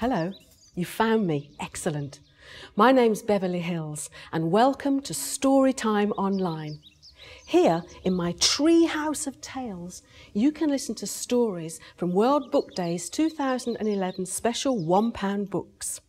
Hello, you found me. Excellent. My name's Beverly Hills, and welcome to Storytime Online. Here, in my tree house of tales, you can listen to stories from World Book Day's 2011 special £1 books.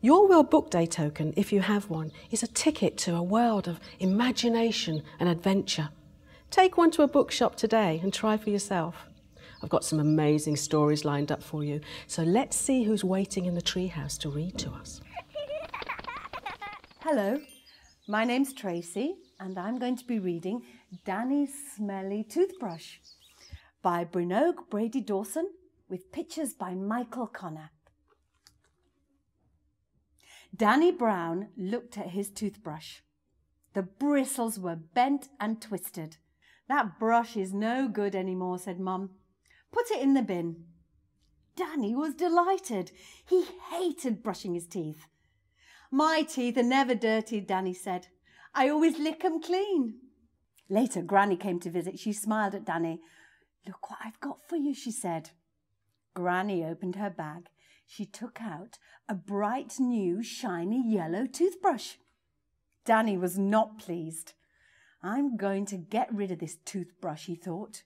Your World Book Day token, if you have one, is a ticket to a world of imagination and adventure. Take one to a bookshop today and try for yourself. I've got some amazing stories lined up for you, so let's see who's waiting in the treehouse to read to us. Hello, my name's Tracy, and I'm going to be reading Danny's Smelly Toothbrush by Brianóg Brady Dawson with pictures by Michael Connor. Danny Brown looked at his toothbrush. The bristles were bent and twisted. That brush is no good anymore, said Mum. Put it in the bin. Danny was delighted. He hated brushing his teeth. My teeth are never dirty, Danny said. I always lick 'em clean. Later, Granny came to visit. She smiled at Danny. Look what I've got for you, she said. Granny opened her bag she took out a bright new shiny yellow toothbrush. Danny was not pleased. I'm going to get rid of this toothbrush, he thought.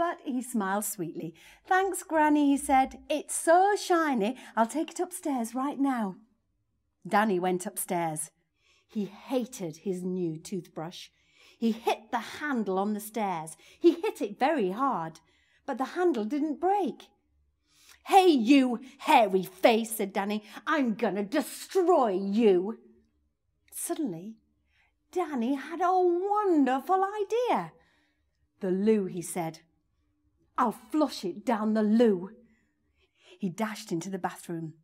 But he smiled sweetly. Thanks, Granny, he said. It's so shiny, I'll take it upstairs right now. Danny went upstairs. He hated his new toothbrush. He hit the handle on the stairs. He hit it very hard, but the handle didn't break. Hey, you hairy face, said Danny. I'm going to destroy you. Suddenly, Danny had a wonderful idea. The loo, he said. I'll flush it down the loo. He dashed into the bathroom.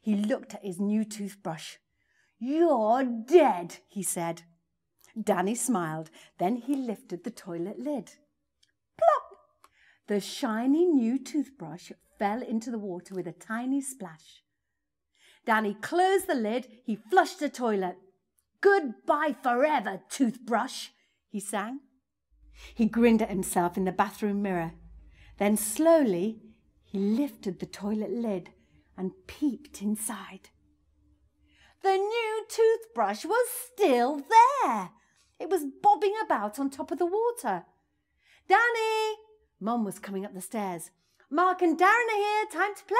He looked at his new toothbrush. You're dead, he said. Danny smiled. Then he lifted the toilet lid. Plop! The shiny new toothbrush fell into the water with a tiny splash. Danny closed the lid. He flushed the toilet. Goodbye forever, toothbrush, he sang. He grinned at himself in the bathroom mirror. Then slowly he lifted the toilet lid and peeped inside. The new toothbrush was still there. It was bobbing about on top of the water. Danny! Mum was coming up the stairs. Mark and Darren are here. Time to play.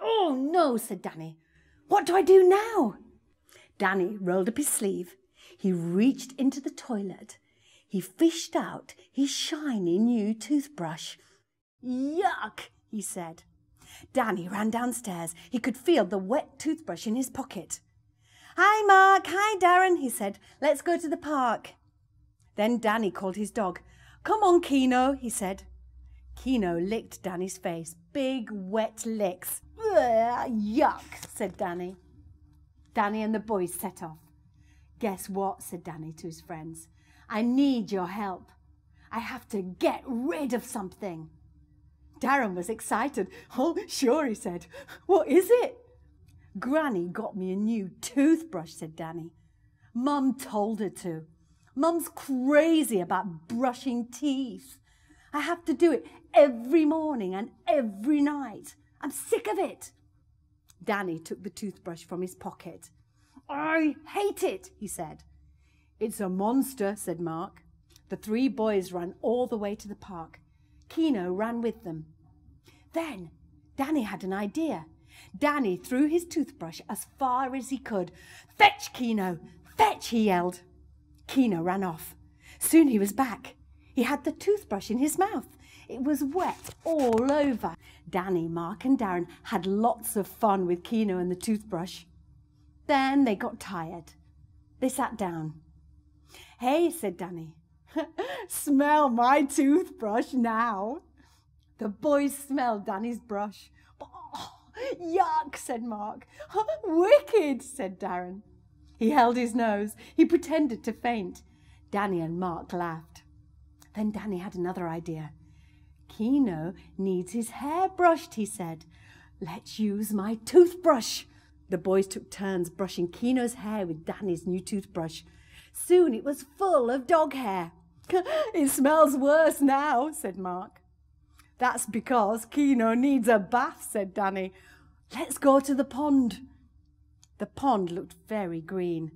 Oh, no, said Danny. What do I do now? Danny rolled up his sleeve. He reached into the toilet. He fished out his shiny new toothbrush. Yuck, he said. Danny ran downstairs. He could feel the wet toothbrush in his pocket. Hi, Mark. Hi, Darren, he said. Let's go to the park. Then Danny called his dog. Come on, Keno, he said. Keno licked Danny's face. Big, wet licks. Yuck, said Danny. Danny and the boys set off. Guess what, said Danny to his friends. I need your help. I have to get rid of something. Darren was excited. Oh, sure, he said. What is it? Granny got me a new toothbrush, said Danny. Mum told her to. Mum's crazy about brushing teeth. I have to do it every morning and every night. I'm sick of it. Danny took the toothbrush from his pocket. I hate it, he said. It's a monster, said Mark. The three boys ran all the way to the park. Keno ran with them. Then Danny had an idea. Danny threw his toothbrush as far as he could. Fetch, Keno! Fetch! he yelled. Keno ran off. Soon he was back. He had the toothbrush in his mouth. It was wet all over. Danny, Mark, and Darren had lots of fun with Keno and the toothbrush. Then they got tired. They sat down. Hey, said Danny, smell my toothbrush now. The boys smelled Danny's brush. Oh, yuck, said Mark. Wicked, said Darren. He held his nose. He pretended to faint. Danny and Mark laughed. Then Danny had another idea. Keno needs his hair brushed, he said. Let's use my toothbrush. The boys took turns brushing Keno's hair with Danny's new toothbrush. Soon it was full of dog hair. it smells worse now, said Mark. That's because Keno needs a bath, said Danny. Let's go to the pond. The pond looked very green.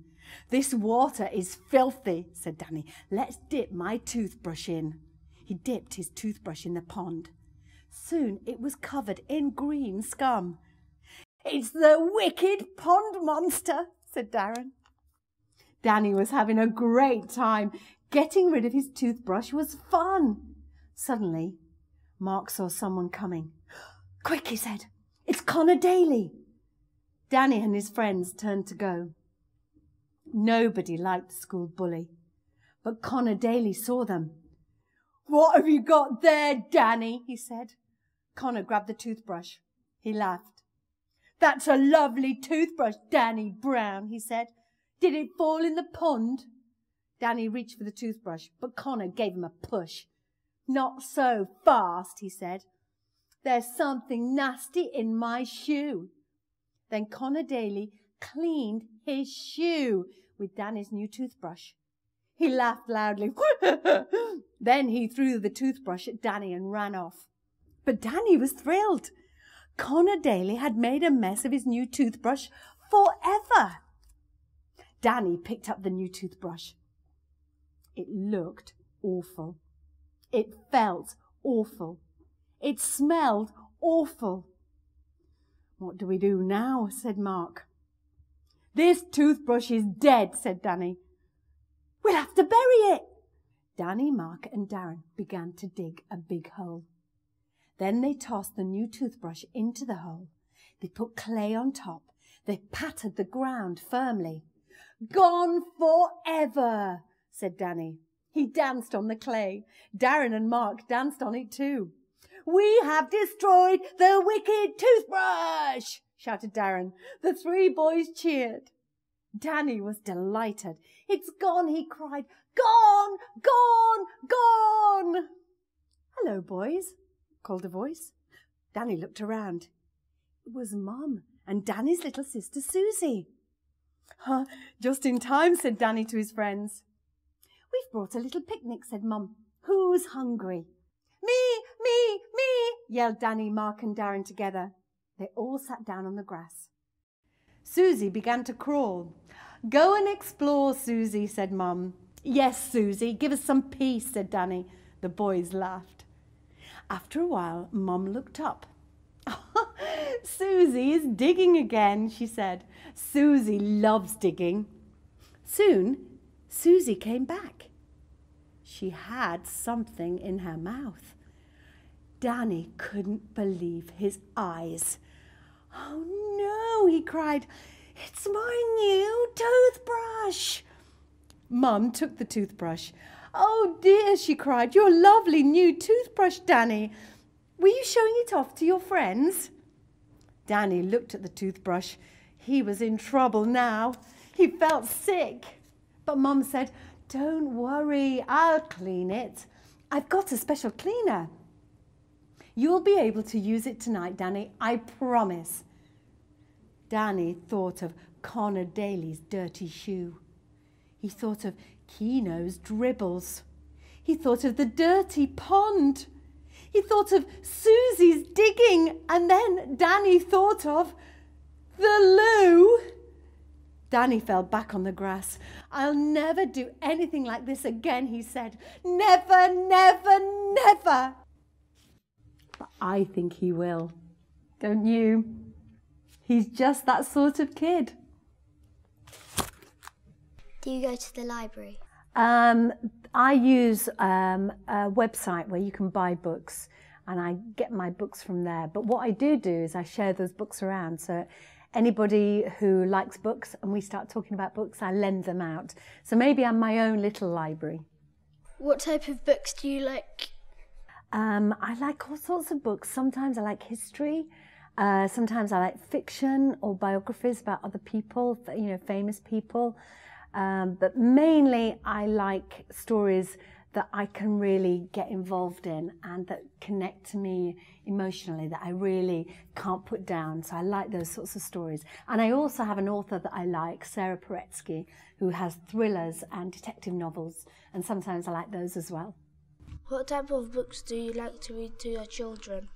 This water is filthy, said Danny. Let's dip my toothbrush in. He dipped his toothbrush in the pond. Soon it was covered in green scum. It's the wicked pond monster, said Darren. Danny was having a great time. Getting rid of his toothbrush was fun. Suddenly, Mark saw someone coming. Quick, he said. It's Connor Daly. Danny and his friends turned to go. Nobody liked the school bully, but Connor Daly saw them. What have you got there, Danny? he said. Connor grabbed the toothbrush. He laughed. That's a lovely toothbrush, Danny Brown, he said. Did it fall in the pond? Danny reached for the toothbrush, but Connor gave him a push. Not so fast, he said. There's something nasty in my shoe. Then Connor Daly cleaned his shoe with Danny's new toothbrush. He laughed loudly. then he threw the toothbrush at Danny and ran off. But Danny was thrilled. Connor Daly had made a mess of his new toothbrush forever. Danny picked up the new toothbrush. It looked awful. It felt awful. It smelled awful. What do we do now? said Mark. This toothbrush is dead, said Danny. We'll have to bury it. Danny, Mark, and Darren began to dig a big hole. Then they tossed the new toothbrush into the hole. They put clay on top. They patted the ground firmly. Gone forever, said Danny. He danced on the clay. Darren and Mark danced on it too. We have destroyed the wicked toothbrush, shouted Darren. The three boys cheered. Danny was delighted. It's gone, he cried. Gone, gone, gone. Hello, boys, called a voice. Danny looked around. It was Mum and Danny's little sister Susie. Huh, just in time, said Danny to his friends. We've brought a little picnic, said Mum. Who's hungry? Me, me, me, yelled Danny, Mark, and Darren together. They all sat down on the grass. Susie began to crawl. Go and explore, Susie, said Mum. Yes, Susie, give us some peace, said Danny. The boys laughed. After a while, Mum looked up. Susie is digging again, she said. Susie loves digging. Soon, Susie came back. She had something in her mouth. Danny couldn't believe his eyes. Oh no, he cried. It's my new toothbrush. Mum took the toothbrush. Oh dear, she cried, your lovely new toothbrush, Danny. Were you showing it off to your friends? Danny looked at the toothbrush. He was in trouble now. He felt sick. But Mum said, Don't worry, I'll clean it. I've got a special cleaner. You'll be able to use it tonight, Danny, I promise. Danny thought of Connor Daly's dirty shoe. He thought of Keno's dribbles. He thought of the dirty pond. He thought of Susie's digging, and then Danny thought of the loo. Danny fell back on the grass. I'll never do anything like this again, he said. Never, never, never. But I think he will. Don't you? He's just that sort of kid. Do you go to the library? Um, I use um, a website where you can buy books and I get my books from there. But what I do do is I share those books around. So anybody who likes books and we start talking about books, I lend them out. So maybe I'm my own little library. What type of books do you like? Um, I like all sorts of books. Sometimes I like history. Uh, sometimes I like fiction or biographies about other people, you know, famous people. Um, but mainly I like stories that I can really get involved in and that connect to me emotionally that I really can't put down. So I like those sorts of stories. And I also have an author that I like, Sara Paretsky, who has thrillers and detective novels. And sometimes I like those as well. What type of books do you like to read to your children?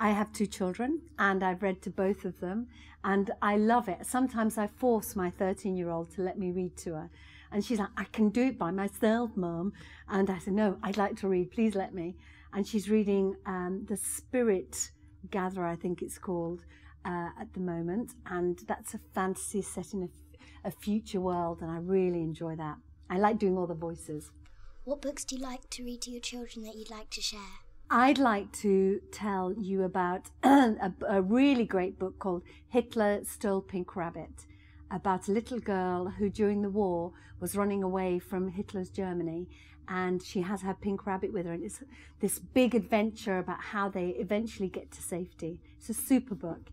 I have two children and I've read to both of them and I love it. Sometimes I force my 13 year old to let me read to her. And she's like, I can do it by myself, Mum. And I said, No, I'd like to read. Please let me. And she's reading um, The Spirit Gatherer, I think it's called, uh, at the moment. And that's a fantasy set in a, a future world. And I really enjoy that. I like doing all the voices. What books do you like to read to your children that you'd like to share? I'd like to tell you about a, a, really great book called Hitler Stole Pink Rabbit, about a little girl who during the war was running away from Hitler's Germany and she has her pink rabbit with her and it's this big adventure about how they eventually get to safety. It's a super book.